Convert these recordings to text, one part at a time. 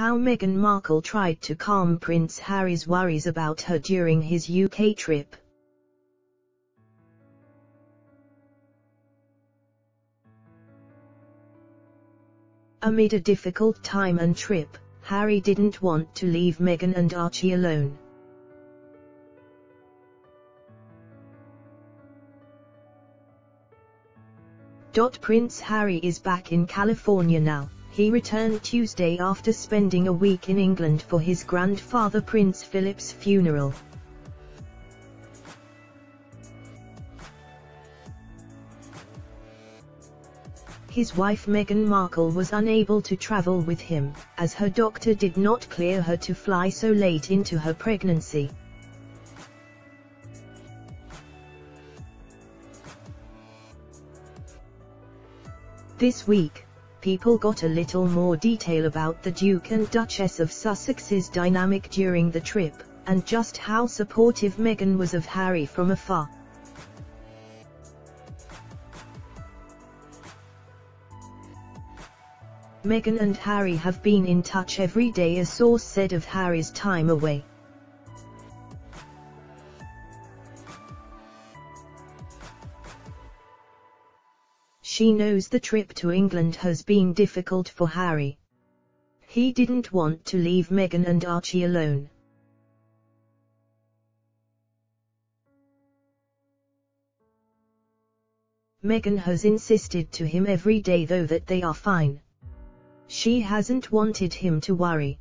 how Meghan Markle tried to calm Prince Harry's worries about her during his UK trip. Amid a difficult time and trip, Harry didn't want to leave Meghan and Archie alone. Prince Harry is back in California now. He returned Tuesday after spending a week in England for his grandfather Prince Philip's funeral. His wife Meghan Markle was unable to travel with him, as her doctor did not clear her to fly so late into her pregnancy. This week, people got a little more detail about the Duke and Duchess of Sussex's dynamic during the trip, and just how supportive Meghan was of Harry from afar. Meghan and Harry have been in touch every day a source said of Harry's time away. She knows the trip to England has been difficult for Harry. He didn't want to leave Meghan and Archie alone. Meghan has insisted to him every day though that they are fine. She hasn't wanted him to worry.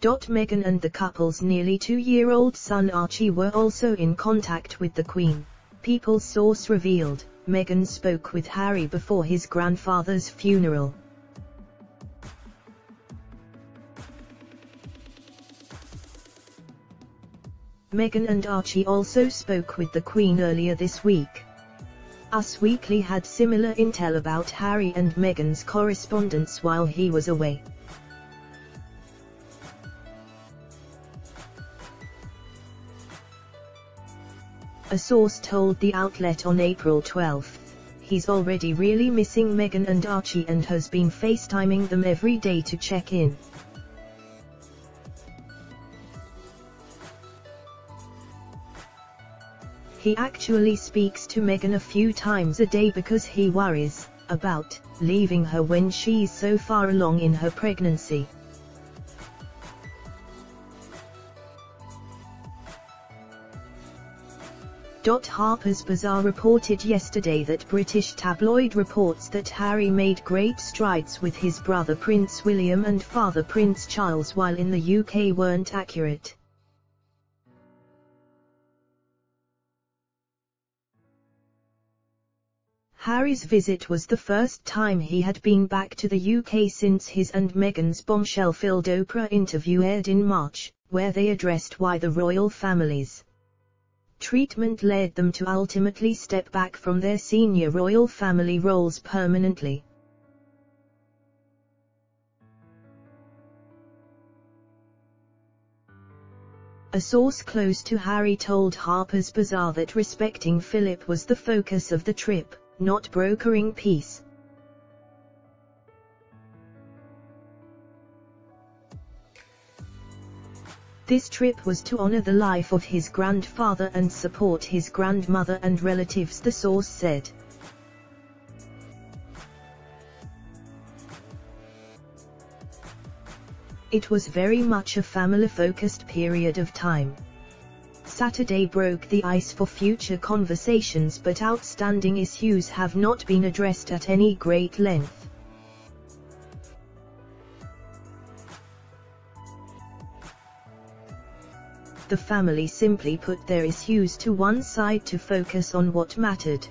Meghan and the couple's nearly two-year-old son Archie were also in contact with the Queen. People's source revealed, Meghan spoke with Harry before his grandfather's funeral. Meghan and Archie also spoke with the Queen earlier this week. Us Weekly had similar intel about Harry and Meghan's correspondence while he was away. A source told the outlet on April 12, he's already really missing Meghan and Archie and has been FaceTiming them every day to check in. He actually speaks to Meghan a few times a day because he worries about leaving her when she's so far along in her pregnancy. Harper's Bazaar reported yesterday that British tabloid reports that Harry made great strides with his brother Prince William and father Prince Charles while in the UK weren't accurate. Harry's visit was the first time he had been back to the UK since his and Meghan's bombshell-filled Oprah interview aired in March, where they addressed why the royal families treatment led them to ultimately step back from their senior royal family roles permanently. A source close to Harry told Harper's Bazaar that respecting Philip was the focus of the trip, not brokering peace. This trip was to honor the life of his grandfather and support his grandmother and relatives the source said. It was very much a family-focused period of time. Saturday broke the ice for future conversations but outstanding issues have not been addressed at any great length. The family simply put their issues to one side to focus on what mattered.